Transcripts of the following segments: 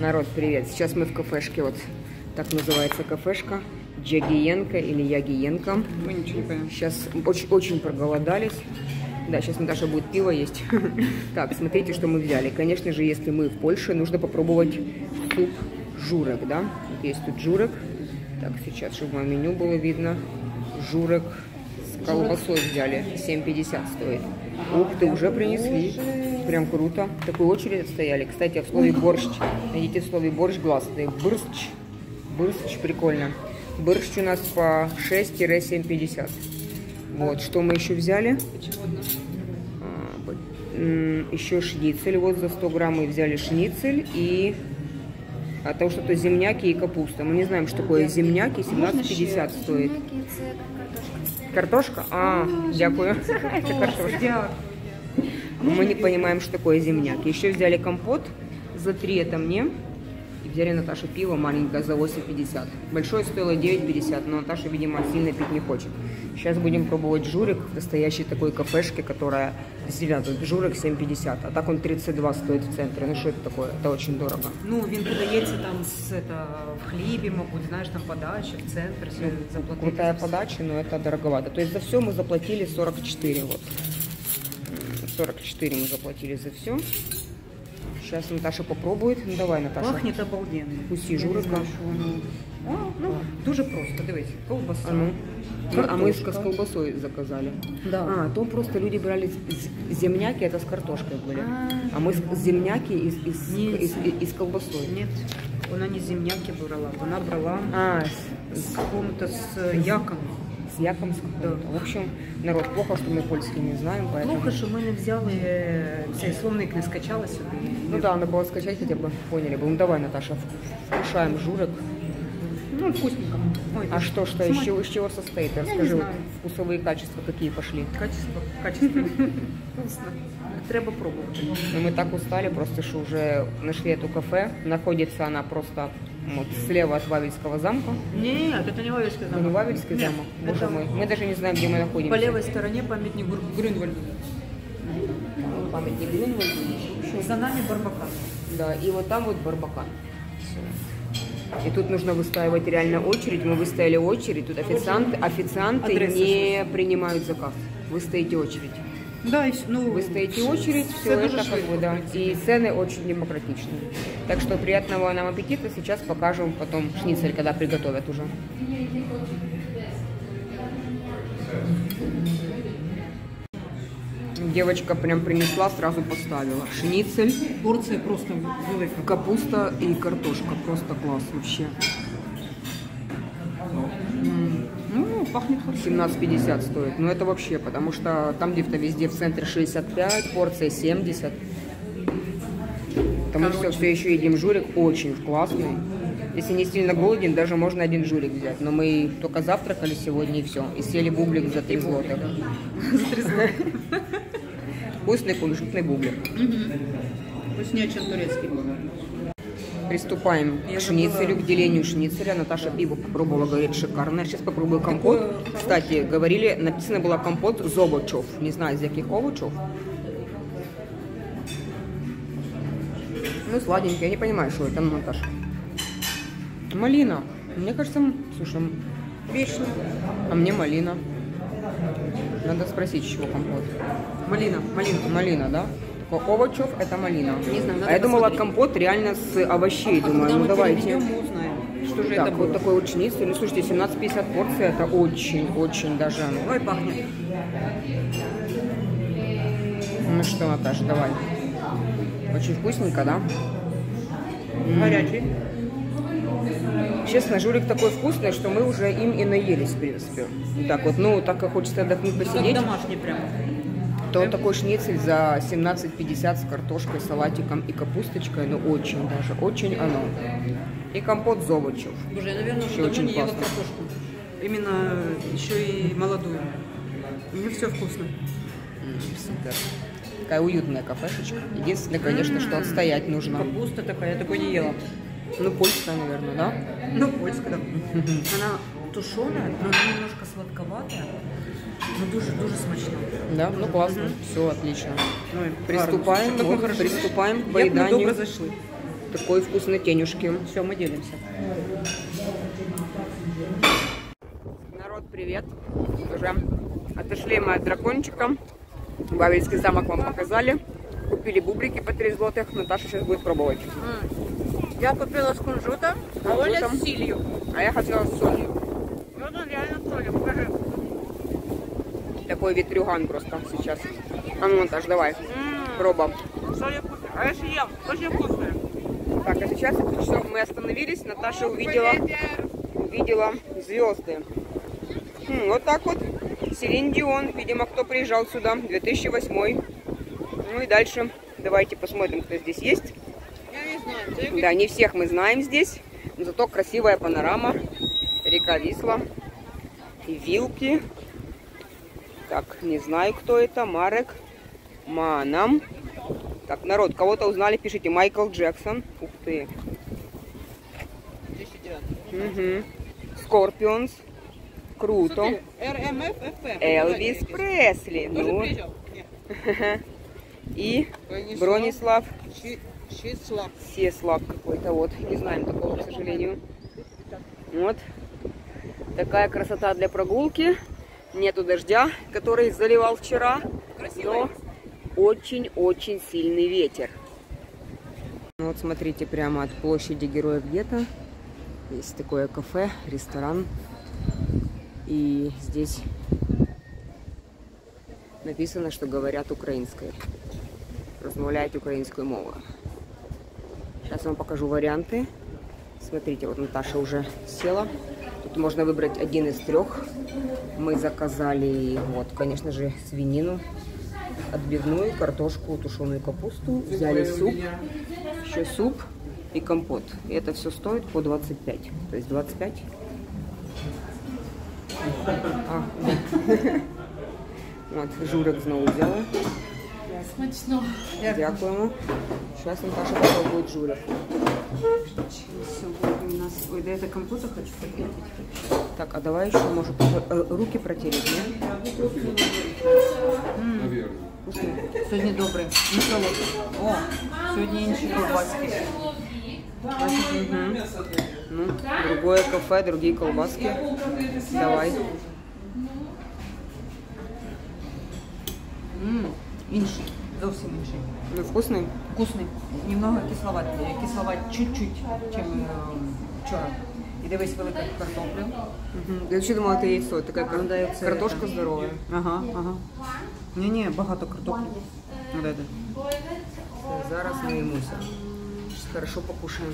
Народ, привет. Сейчас мы в кафешке, вот так называется кафешка. Джагиенко или Ягиенко. Мы ничего не понимаем. Сейчас очень, очень проголодались. Да, сейчас Наташа будет пиво есть. Так, смотрите, что мы взяли. Конечно же, если мы в Польше, нужно попробовать суп журек, да? Вот Есть тут журек. Так, сейчас, чтобы меню было видно. Журек колбасой взяли. 7,50 стоит. Ух ты, уже принесли. Прям круто. Такую очередь отстояли. Кстати, в слове борщ. Найдите в слове борщ гласный. Бырсч. Бырсч, прикольно. Борщ у нас по 6-7,50. Вот, что мы еще взяли? А, Еще шницель. Вот за 100 грамм мы взяли шницель и а то что-то земняки и капуста. Мы не знаем, что такое земняки. 17,50 стоит. Картошка? А, дякую. Это картошка. Мы не понимаем, что такое земняк. Еще взяли компот. За 3 это мне И взяли Наташе пиво маленькое за 8,50. Большое стоило 9,50, но Наташа, видимо, сильно пить не хочет. Сейчас будем пробовать журик в настоящей такой кафешке, которая действительно тут журик 7,50. А так он 32 стоит в центре. Ну что это такое? Это очень дорого. Ну, він подається там з это, в хлібі, мабуть, знаєш, там подача, в центр, все заплатити. Ну, Крутая подача, но это дороговато. То есть за все мы заплатили 44. Вот. М, 44 мы заплатили за все. Сейчас Наташа попробует. Ну давай, Наташа. Пахнет обалденно. Вкусі Я не журика. знаю, що воно. А, ну, дуже просто, дивись, колбаса. А, ну. Ну, а мы с картошка. с колбасой заказали. Да. А, то просто люди брали з- з- земняки, это с картошкой были. А. А мы с- земняки из, из, Ні. из, из колбасой. Ні, вона не земняки брала, вона брала А, з каким-то з яком. с яком с каким-то. В общем, народ, плохо, что мы польский не знаем, поэтому... Плохо, що ми не взяли цей словник, не скачали собі. Ну да, надо было скачать хотя бы, поняли бы. Ну давай, Наташа, вкушаем журик. Ну, вкусненько. Ой, А что, что, из чего, из чего состоит? Расскажи, вот вкусовые качества какие пошли. Качество, качество. Вкусно. Треба пробувати. Но мы так устали, просто что уже нашли эту кафе. Находится она просто вот слева от Вавельского замка. Ні, це не Вавельський Ну, не Вавельский Нет, замок, боже это мой. Мы даже не знаем, где мы По находимся. левой стороне памятник Гр- Грюнвальду. Памятник Гринвальду. За нами Барбакан. Да, и вот там вот Барбакан. И тут нужно выстаивать реально очередь. Мы выстояли очередь. Тут официанты, официанты Адреса не принимают заказ. Вы стоите очередь. Да, і, ну, Вы стоите очередь, все Це дуже это как швидко, бы, да. в принципі. И цены очень демократичные. Так что приятного нам аппетита. Сейчас покажем потом шницель, когда приготовят уже. Девочка прям принесла, сразу поставила. Шницель, порція просто велика. капуста и картошка. Просто класс вообще. Пахнет хорошо. 17,50 стоит. Ну это вообще, потому что там где-то везде в центре 65, порция 70. Потому что все еще едим журик, очень классный. Если не сильно голоден, даже можно один журик взять. Но мы только завтракали сегодня и все. И съели бублик за 3 злотых. Вкусный кунжутный бублик. Вкуснее, чем турецкий. Приступаем Я к шницелю, к делению шницеля. Наташа пиво попробовала, говорит, шикарное. Сейчас попробую компот. Такое Кстати, говорили, написано было компот з овочів. Не знаю, из каких овощев. Ну, сладенький. Я не понимаю, что это, Наташа. Малина. Мне кажется, слушай, Вечно. а мне малина. Надо спросить, чего компот. Малина, малина. Малина, да? Овощев это малина. Не знаю, надо а я думала, посмотреть. компот реально с овощей. А Думаю, ну давайте. переведем, мы узнаем, что же Так, это вот было. такой вот шницель. Ну, слушайте, 17,50 порция, это очень-очень даже... ну, Ой, пахнет. Ну что, Наташа, давай. Очень вкусненько, да? Горячий. Честно, журик такой вкусный, что мы уже им и наелись, в принципе. Вот Так вот, ну, так как хочется отдохнуть, Как посидеть, домашний прям. То такой шницель за 17,50 с картошкой, салатиком и капусточкой, ну, очень даже, очень оно. И компот з овощів. Боже, я, наверное, давно очень не ела классно. картошку. Именно еще и молодую. Мне все вкусно. Супер. Такая уютная кафешечка. Единственное, конечно, что отстоять нужно. Капуста такая, я такой не ела. Ну, польская, наверное, да? Ну, польская, да. Она тушеная, но немножко сладковатая. Ну, дуже-дуже смачно. Да, ну классно, все отлично. Ой, Приступаем, гарно. Так хорошо- приступаем к Як ми добре поеданию. зайшли. такой вкуснотенюшки. Все, мы делимся. Народ, привет. Уже отошли мы от дракончика. Вавельский замок вам показали. Купили бубрики по 3 злотых. Наташа сейчас будет пробовать. Я купила с кунжутом, а Оля с силью. А я хотела с солью. Вот он реально с солью, покажи. Такой ветрюган просто сейчас. А ну, Наташ, давай. Соль вкусная. А я съем, очень вкусная. Так, а сейчас что мы остановились. Наташа увидела, увидела звезды. Хм, вот так вот. Селин Дион. Видимо, кто приезжал сюда. 2008. Ну и дальше давайте посмотрим, кто здесь есть. Я не знаю. Да, не всех мы знаем здесь, но зато красивая панорама. Река Висла. И вилки. Так, не знаю, кто это. Марек. Манам. Так, народ, кого-то узнали, пишите. Майкл Джексон. Ух ты. Угу. Скорпионс. Круто. Элвис Пресли. Ну, и Бронислав Числав. Сеслав какой-то вот. Не знаем такого, к сожалению. Вот. Такая красота для прогулки. Нету дождя, который заливал вчера. Но очень-очень сильный ветер. Ну Вот смотрите, прямо от площади Героев Гетто есть такое кафе, ресторан. И здесь написано, что говорят украинское. Розмовляють українською мовою. Сейчас вам покажу варианты. Смотрите, вот Наташа уже села. Тут можно выбрать один из трех. Мы заказали, вот, конечно же, свинину, отбивную, картошку, тушеную капусту. Взяли суп, еще суп и компот. И это все стоит по 25. То есть 25. А. Вот, журик знову взяла. Смачно. Дякуємо. Зараз Наташа попробує журик Сегодня у нас... Ой, да это компота хочу попить. Так, а давай еще, может, э, руки протереть, нет? Вкусно. Сьогодні добре. Не солодкий. О, сьогодні інші ковбаски. Мгм. Ну, другое кафе, другие колбаски. Давай. М, Інший. Зовсім інший. Ну, вкусный? Вкусний. Немного кисловат. Кисловат чуть-чуть, чим е, вчора. І дивись велика картопля. Угу. Я вообще думала, это яйцо. Такая кар- Ну, да, це картошка это. здоровая. Ага, ага. Ні-ні, багато картоплі. Ну, дай, дай. Все, Зараз наїмуся. Сейчас хорошо покушаем.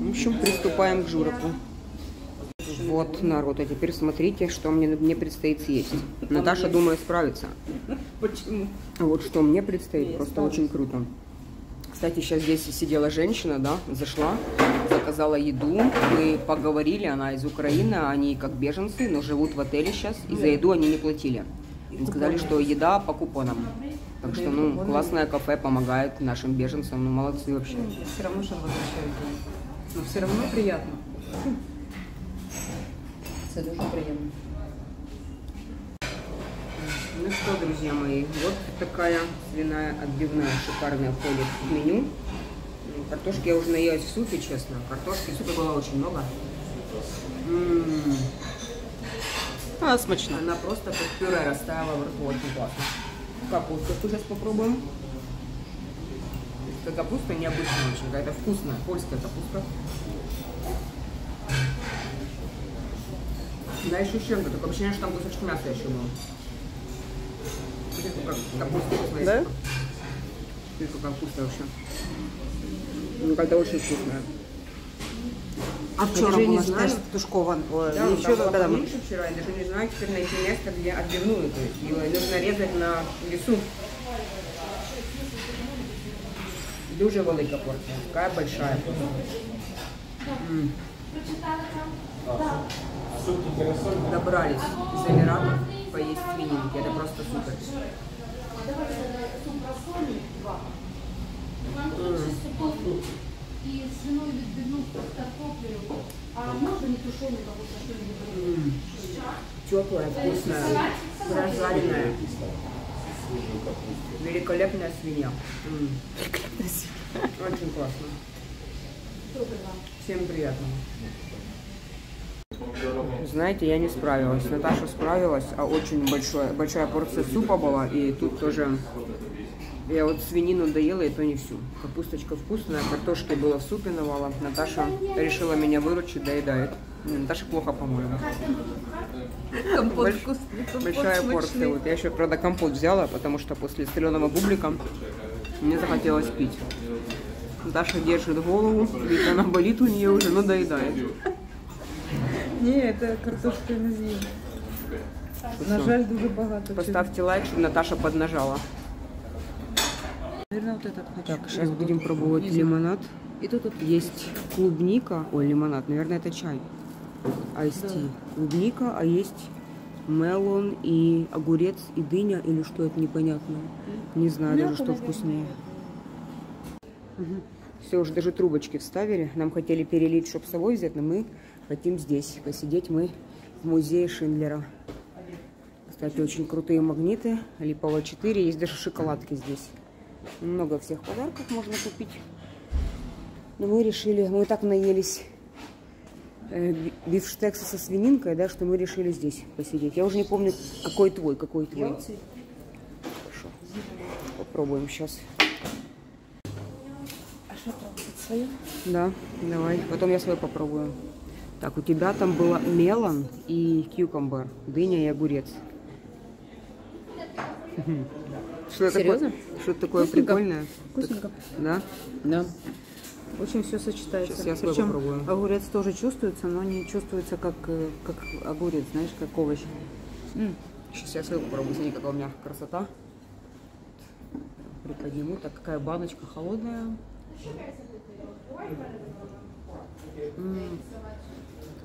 В общем, приступаем к журику. Вот, народ, а теперь смотрите, что мне, мне предстоит съесть. Наташа, думаю, справится. Почему? А Вот что мне предстоит, просто очень круто. Кстати, сейчас здесь сидела женщина, да, зашла, заказала еду, мы поговорили, она из Украины, они как беженцы, но живут в отеле сейчас, и за еду они не платили. Они сказали, что еда по купонам. Так что, ну, классное кафе помогает нашим беженцам, ну, молодцы вообще. Все равно что возвращают. Но все равно приятно. Це дуже приємно. Ну что, друзья мои, вот такая свиная отбивная шикарная входит в меню. Ну, Картошки я уже наелась в супе, честно. Картошки в супе было очень много. М, А, смачно. Она просто как пюре растаяла в рту, очень классно. Капусту сейчас попробуем. Это капуста необычная очень, какая-то вкусная, польская капуста. Да, еще щенка, только ощущение, что там кусочек мяса еще был. Смотри, как капуста вкусная. Да? Смотри, какая вкусная вообще. Ну, какая-то очень вкусная. А була ж теж теж тушкован. Да, ну, Еще там была когда мы... поменьше вчера, я даже не знаю теперь найти место, где отбивную. То есть ее нужно резать на весу. Дуже велика порція, така большая. М. Добрались из Эмиратов поесть свининки, это просто супер. И свиной відбивну картоплю. А можно не тушеную капусту, а что-нибудь? Теплая, вкусная, прожаренная. Великолепная свинья. М. Очень классно. Всем приятного. Знаете, я не справилась. Наташа справилась, а очень большое, большая порция супа была. И тут тоже я вот свинину доела, и то не всю. Капусточка вкусная, картошки было в супе навалом. Наташа решила меня выручить, доедает. Наташа плохо, по-моему. Компот Больш- вкусный, компот Большая смачный. порция. Вот я еще, правда, компот взяла, потому что после соленого бублика мне захотелось пить. Наташа держит голову, ведь она болит у нее уже, но доедает. Не, это картошка на зиму. На жаль, дуже багато. Поставьте лайк, чтобы Наташа поднажала. Наверное, вот этот хочу. Так, сейчас будем пробовать Не лимонад. И тут вот Есть клубника, ой, лимонад, наверное, это чай. Айсти. Клубника, а есть мелон и огурец и дыня, или что это непонятно. Не знаю даже, что вкуснее. Все, уже даже трубочки вставили. Нам хотели перелить, чтобы с собой взять, но мы хотим здесь. Посидеть мы в музее Шиндлера. Кстати, очень крутые магниты. Липово 4. Есть даже шоколадки здесь. Много всех подарков можно купить. Но мы решили, мы так наелись э, би- бифштекса со свининкой, да, что мы решили здесь посидеть. Я уже не помню, какой твой, какой твой. Хорошо. Попробуем сейчас. А что пробовать свою? Да, давай. Потом я свой попробую. Так, у тебя там было мелон и кьюкамбер, дыня и огурец. Что это Серьезно? такое? Что такое Вкусненько. прикольное? Вкусненько. Да? Да. Очень все сочетается. Сейчас я свой Причем попробую. огурец тоже чувствуется, но не чувствуется как, э, как огурец, знаешь, как овощ. М. Сейчас я свою попробую. Смотри, какая у меня красота. Приподниму. Так, какая баночка холодная. М,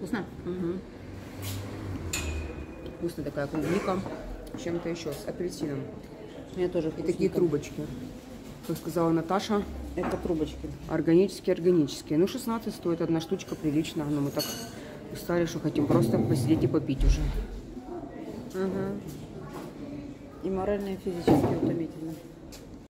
Вкусно? мгм. Вкусная такая клубника. С Чем-то еще, с апельсином. Мне тоже И такие вкусненько. трубочки. Как сказала Наташа, Это трубочки. органические, органические. Ну, 16 стоит одна штучка, прилично. Но мы так устали, что хотим просто посидеть и попить уже. И морально и физически утомительно.